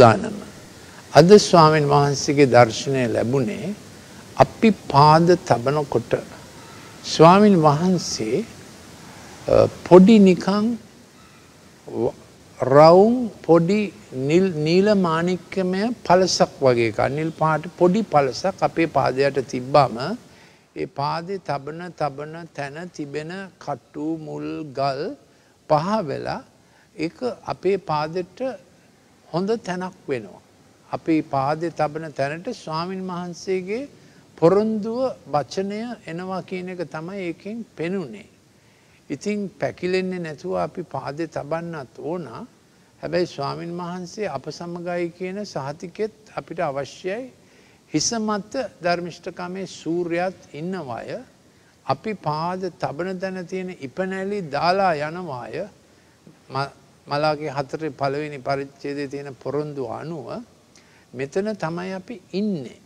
සූදානම. අද ස්වාමීන් වහන්සේගේ දර්ශනය ලැබුණේ අපි පාද තබනකොට ස්වාමින් වහන්සේ පොඩි නිකං රවුම් පොඩි නීල මානික්‍යමය පලසක් වගේ නිල් පාට පොඩි පලසක් අපේ පාදයට තිබ්බම ඒ පාදේ තබන තබන තැන තිබෙන කට්ටු මුල් ගල් පහ වෙලා ඒ අපේ පාදෙට හොඳ තැනක් වෙනවා. අපේ පාදෙ තබන තැනට ස්වාමින් වහන්සේගේ පොරොන්දුව වචනය එනවා කියන එක තමයි ඒකෙන් පෙනුනේ. ඉතින් පැකිලෙන්නේ නැතුව අපි පාදෙ තබන්නත් ඕන හැබැයි ස්වාමින් වහන්සේ අප සමගයි කියන සහතිකෙත් අපිට අවශ්‍යයි හිසමත්ත ධර්මිෂ්ඨකමේ සූර්යත් ඉන්නවාය අපි පාද තබන තැන තියෙන ඉපනැලි දාලා යනවාය මලාගේ හතර පළවෙනි පරිච්චේදය තියෙන පොරොන්දු අනුව මෙතන තමයි අපි ඉන්නේ.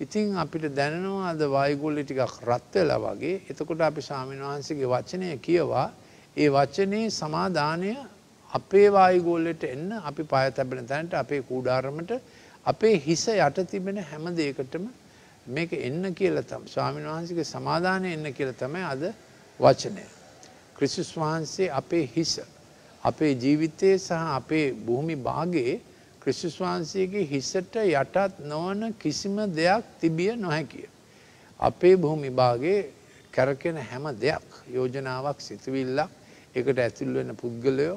ඉතින් අපිට දැනනවා අද වායගොල්ලි ටිකක් රත්වෙලා වගේ එතකොට අපි සාමීන් වහන්සේගේ වචනය කියවා ඒ වචනයේ සමාධානය අපේ වායගෝල්ලට එන්න අපි පය තැබෙන තැනට අපේ කූඩාරමට අපේ හිස යට තිබෙන හැම දෙයකටම මේක එන්න කියල තම් ස්වාමීන් වහන්සේගේ සමාධානය එන්න කියල තමයි අද වචනය. ක්‍රිසිස් වහන්සේ අපේ හිස. අපේ ජීවිතය සහ අපේ භූමි භාගේ ක්‍රිස්තුස් වහන්සේගේ හිසට යටත් නොවන කිසිම දෙයක් තිබිය නොහැකිය. අපේ භූමි භාගේ කැරකෙන හැම දෙයක් යෝජනාවක් සිතුවිල්ලක් එකට ඇතුල් වෙන පුද්ගලයෝ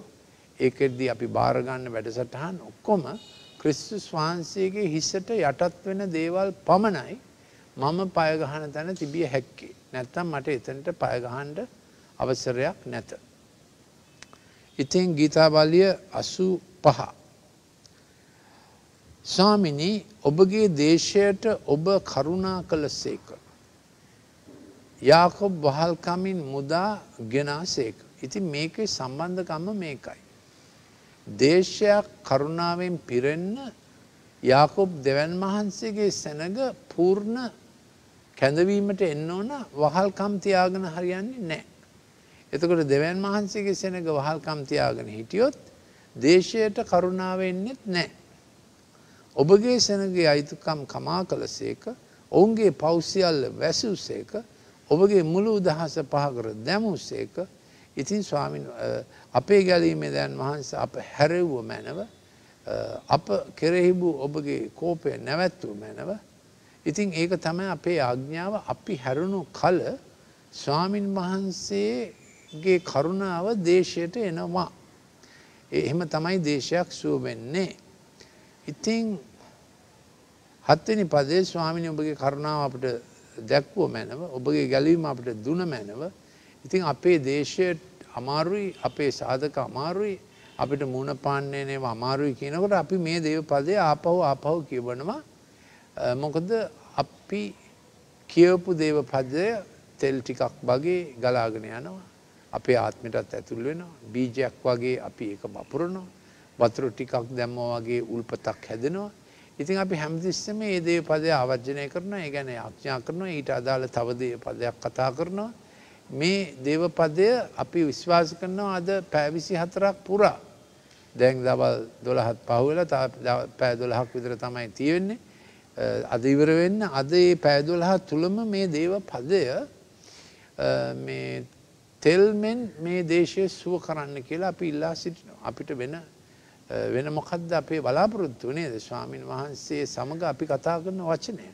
ඒකෙද්දී අපි භාරගන්න වැඩසටහන් ඔක්කොම ක්‍රිස්තුස් වහන්සේගේ හිසට යටත් වෙන දේවල් පමණයි මම පයගහන තැන තිබිය හැක්කේ නැත්තම් මට එතනට පයගහන්ඩ අවසරයක් නැත. ඉතින් ගීතාබලිය අසු පහ. ස්වාමිනී ඔබගේ දේශයට ඔබ කරුණා කළ සේක. යාකොබ් වහල්කමින් මුදා ගෙනා සේක. ඉති මේක සම්බන්ධකම්ම මේකයි. දේශයක් කරුණාවෙන් පිරෙන්න යාකොබ් දෙවන් වහන්සේගේ සැනග පූර්ණ කැඳවීමට එන්න ඕන වහල්කම් තියාගෙන හරියන්නේ නෑ. එතකොට දෙවන් වහන්සේගේ සෙනග වහල්කම් තියාගෙන හිටියොත් දේශයට කරුණාවෙන්නෙත් නෑ. ඔබගේ සෙනගේ අයිතුකම් කමා කළසේක ඔවුන්ගේ පෞසිියල්ල වැසුසේක ඔබගේ මුළු දහස පහකර දැමුසේක ඉතින් ස්වාමින් අපේ ගැලීමේ දැන් වහන්ස අප හැරව්ව මැනව අප කෙරෙහිබූ ඔබගේ කෝපය නැවැත්වූ මැනව ඉතින් ඒක තමයි අපේ ආග්ඥාව අපි හැරුණු කල ස්වාමින් වහන්සේගේ කරුණාව දේශයට එනවා. එහෙම තමයි දේශයක් සුවවෙන්නේ. ඉතිං හත්වනි පදේ ස්වාමිනි ඔබගේ කරුණාව අපට දැක්වුව මැනව ඔබගේ ගැලීම අපට දුන මැනව ඉතිං අපේ දේශයට අමාරුයි අපේ සාධක අමාරුයි අපිට මුණ පාන්නේනව අමාරුයි කියනකොට අපි මේ දේව පදේ ආපහු ආපහු කියවනවා මොකද අපි කියවපු දේව පදය තෙල් ටිකක් වගේ ගලාගෙන යනවා අපේ ආත්මටත් ඇතුල් වෙනවා බීජයක් වගේ අපි ඒක බපුරනවා වතුර ටිකක් දැම්ම වගේ උල්පතක් හැදෙනවා. ඉතින් අපි හැමතිස්සම ඒ දේ පදය ආවර්ජනය කරන ඒ ගැන අක්ඥා කරනවා ඊට අදාළ තවදය පදයක් කතා කරනවා. මේ දේවපදය අපි විශ්වාස කරනවා අද පැවිසි හතරක් පුරා. දැන් දවල් දොළහත් පහුවල පෑ දොළහක් විතර තමයි තියෙන්නේ. අද ඉවර වෙන්න අද ඒ පෑදොළහත් තුළම මේ දේව පදය තෙල්මෙන් මේ දේශය සුව කරන්න කියලා අපි ඉල්ලා සිටින අපිට වෙන වෙන මොකක්ද අපේ බලාපොරොත්තු නේද ස්වාමීන් වහන්සේ සමඟ අපි කතා කරන වචනය.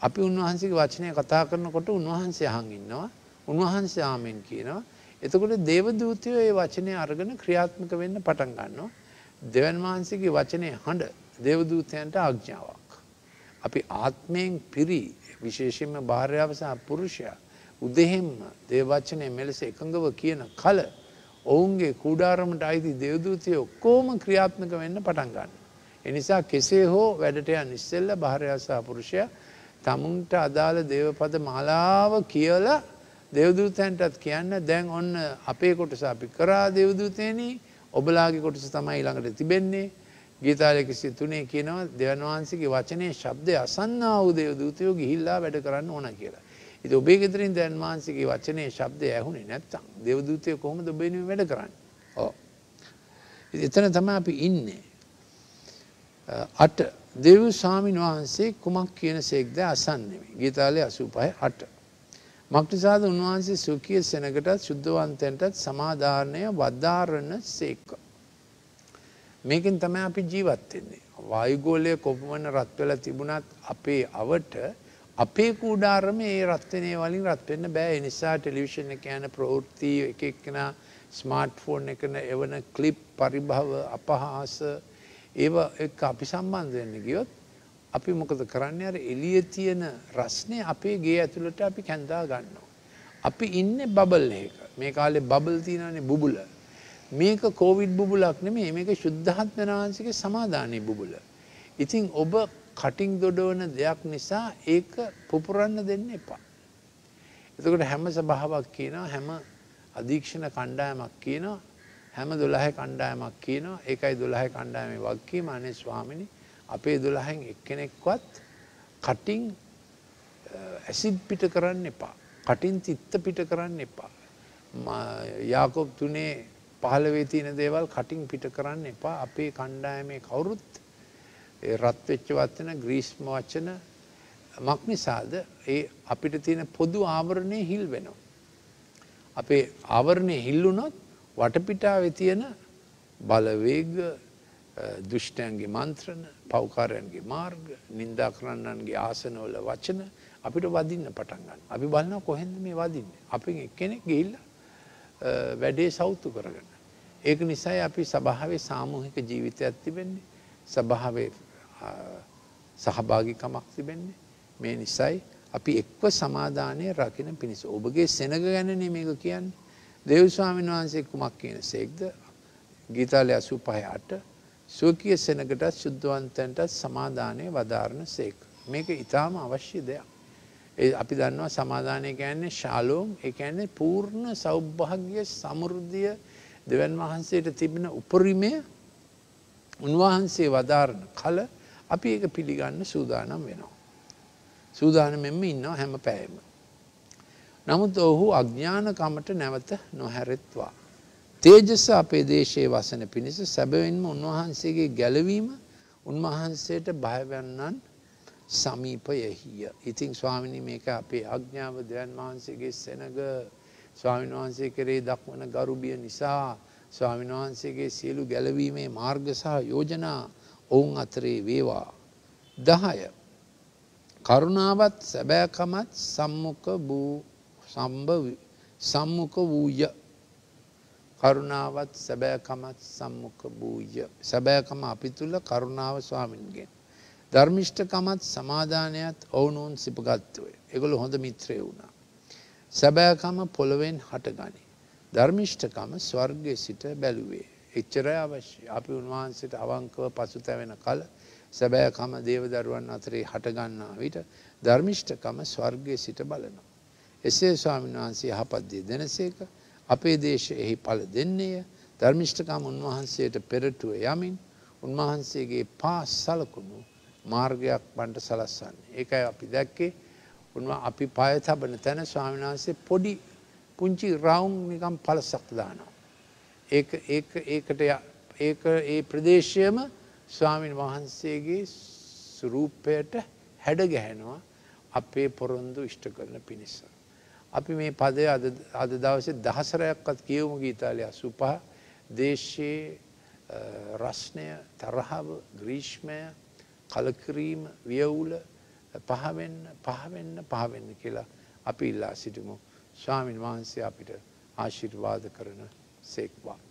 අපි උන්වහන්සේගේ වචනය කතා කරනකොට උන්වහන්සේ අහන් ඉන්නවා උන්වහන්සේ ආමෙන් කියනවා. එතකොට දේවදූතයෝ ඒ වචනය අරගෙන ක්‍රියාත්මක වෙන්න පටන් ගන්නවා. දෙවන් වහන්සේගේ වචනය හඬ දේවදූතයන්ට ආග්ඥාවක්. අපි ආත්මයෙන් පිරී විශේෂයෙන්ම භාර්යාවසා පුරුෂයා උදහෙම්ම දේවචනය මෙලෙස එකඟව කියන කල ඔවුන්ගේ කුඩාරමට අයිති දෙවදූතිය ඔක්කෝම ක්‍රියාත්මක වෙන්න පටන් ගන්න. එනිසා කෙසේ හෝ වැඩටයන් ඉස්සෙල්ල භාරයාසා පුරුෂය තමුන්ට අදාළ දේවපද මාලාව කියල දෙවදූතැන්ටත් කියන්න දැන් ඔන්න අපේ කොටස අපි කරා දෙවදූතයන ඔබලාගේ කොටස තමයි ළඟට තිබෙන්නේ ගීතාලෙකිසි තුනේ කියනවා දෙවන් වහන්සේගේ වචනය ශබ්දය අසන්න වූ දේවදූතයෝ ගිහිල්ලා වැඩ කරන්න ඕන කියලා. ඉති ඔබේ ගෙදරින් දැන් වහන්සේගේ වචනය ශබ්දය ඇහුණේ නැත්තම් දෙවදූතය කොහොමද ඔබේනුව වැඩ කරන්න ඕ එතන තම අපි ඉන්නේ අට දෙව් ස්වාමින් වහන්සේ කුමක් කියන සේක්ද අසන්නෙමි. ගීතාලය අසූපය අට. මක්ටිසාද උන්වහන්සේ සුකිය සෙනකටත් ශුද්ධවන්තයන්ටත් සමාධාරණය වද්ධාරණ සේක්ක. මේකින් තමයි අපි ජීවත්වෙන්නේ. වායුගෝලය කොපමන රත්වල තිබුණත් අපේ අවට අපේ කූඩාරම ඒ රත්වනය වලින් රත්වෙන්න බෑ නිසා ටෙලිවිෂන් එක යන ප්‍රවෘත්ති එක එක්කෙන ස්මාර්ට් ෆෝන් එකන එවන කලිප් පරිභව අපහාස ඒව එක් අපි සම්බන්ධවෙන්න ගියොත් අපි මොකද කරන්න අර එලිය තියෙන රස්නය අපේ ගේ ඇතුළට අපි කැන්දා ගන්නවා. අපි ඉන්න බබල් ඒක මේ කාලේ බබල් තියනනේ බුබුල. මේක කෝවිඩ් බුබුලක් නෙමේ මේක ශුද්ධහත්මනාන්සික සමාධානය බුබුල. ඉතින් ඔබ කටිං දොඩවන දෙයක් නිසා ඒක පුපුරන්න දෙන්න එපා. එතකොට හැම සභාවක් කියනවා හැම අධීක්ෂණ කණ්ඩායමක් කියනවා හැම දොළහ කණ්ඩායමක් කියනවා ඒකයි දොළහ කණ්ඩායම වක්කීම අනේ ස්වාමිනි අපේ දොළහෙන් එක්කෙනෙක්වත් කටින් ඇසිඩ් පිට කරන්න එපා. කටින් තිත්ත පිට කරන්න එපා. යාකොබ් තුනේ පහළවේ තියෙන දේවල් කටින් පිට කරන්න එපා අපේ කණ්ඩායමේ කවුරුත් රත්වෙච්ච වත්වන ග්‍රීස්ම වච්චන මක් නිසාද ඒ අපිට තියෙන පොදු ආවරණය හිල් වෙනවා. අපේ ආවරණය හිල්ලුනොත් වටපිටාවෙ තියෙන බලවේග දුෂ්ටයන්ගේ මන්ත්‍රණ පෞකාරයන්ගේ මාර්ග නින්දා කරන්නන්ගේ ආසනවල වචන අපිට වදින්න පටන්ගන්න. අපි බලන්න කොහෙන්ද මේ වදින්න. අපි එක්කෙනෙක් ගිල්ල වැඩේ සෞතු කරගන්න. ඒක නිසයි අපි සභාවේ සාමූහික ජීවිතයක් තිබෙන්නේ සභාවේ සහභාගිකමක් තිබෙන්නේ. මේ නිසයි අපි එක්ව සමාධානය රකින පිණිස. ඔබගේ සෙනග ගැනන මේක කියන්නේ. දෙව්ස්වාමීන් වහන්සේ කුමක් කියන සේක්ද? ගීතාලය අසු පහයට සුවකිය සෙනකටත් ශුද්ධවන්තන්ටත් සමාධානය වධාරණ සේක. මේක ඉතාම අවශ්‍ය දෙයක්. ඒ අපි දන්නවා සමාධානය ගැන්නේ ශාලෝම් එකන්නේ පූර්ණ සෞභාග්‍ය සමෘද්ධිය. දෙවන් වහන්සේට තිබෙන උපරිමය උන්වහන්සේ වධාරණ කල අපි ඒක පිළිගන්න සූදානම් වෙනවා. සූදානමෙන්ම ඉන්නවා හැම පෑම. නමුත් ඔහු අඥ්ඥානකමට නැවත නොහැරෙත්වා. තේජස අපේ දේශයේ වසන පිණිස සැබවෙන්ම උන්වහන්සේගේ ගැලවීම උන්වහන්සේට භයවන්නන් සමීපයෙහිය. ඉතිං ස්වාමිනි මේක අපේ අඥ්ඥාව දෙවන් වහන්සේගේ සෙනග ස්වාමින් වහන්සේ කරේ දක්වන ගරුබිය නිසා ස්වාමින් වහන්සේගේ සියලු ගැලවීමේ මාර්ග සහ යෝජනා ඔවුන් අතරේ වේවා. දහය. කරුණාවත් සැබෑකමත් සම්මුඛ වූ සම්මුඛ වූය. කරුණාවත් සැබෑකමත් සම්මුඛ වූය. සැබෑකම අපි තුළ කරුණාව ස්වාමින්ගෙන් ධර්මිෂ්ඨකමත් සමාධානයත් ඔවුනුන් සිපගත්තුවය එගොල හොඳ මිත්‍රය වුණා. සැබෑකම පොළොවෙන් හටගනි. ධර්මිෂ්ඨකම ස්වර්ගය සිට බැලුවේ. එච්චරය අවශ්‍ය අපි උන්වහන්සේට අවංකව පසු තැවෙන කල සැබෑකම දේවදරුවන් අතරේ හටගන්නා විට ධර්මිෂ්ඨකම ස්වර්ගය සිට බලනවා එසේ ස්වාමීන් වහන්සේ යහපත්දේ දෙනසේක අපේ දේශ එහි පල දෙන්නේය ධර්මිෂ්ඨකම් උන්වහන්සේට පෙරටුව යමින් උන්වහන්සේගේ පා සලකුණු මාර්ගයක් බන්ට සලස්සන්නේ. ඒකයි අපි දැක්කේ උන්ව අපි පය තබන තැන ස්වාමීන් වහන්සේ පොඩි පුංචි රවුම් නිකම් පලසක් දානවා. ඒකට ඒක ඒ ප්‍රදේශයම ස්වාමීන් වහන්සේගේ සුරූපයට හැඩ ගැහෙනවා අපේ පොරොන්දු ඉෂ්ට කරන පිණිස. අපි මේ පදය අද දවසේ දහසරයක්වත් කියවමු ගීතාලය අසුපහ දේශයේ රස්නය තරහව ග්‍රීෂ්මය කලකිරීම වියවුල පහවෙන්න පහවෙන්න පහවෙන්න කියලා අපි ඉල්ලා සිටිමු ස්වාමින් වහන්සේ අපිට ආශිර්වාද කරන शेख बाप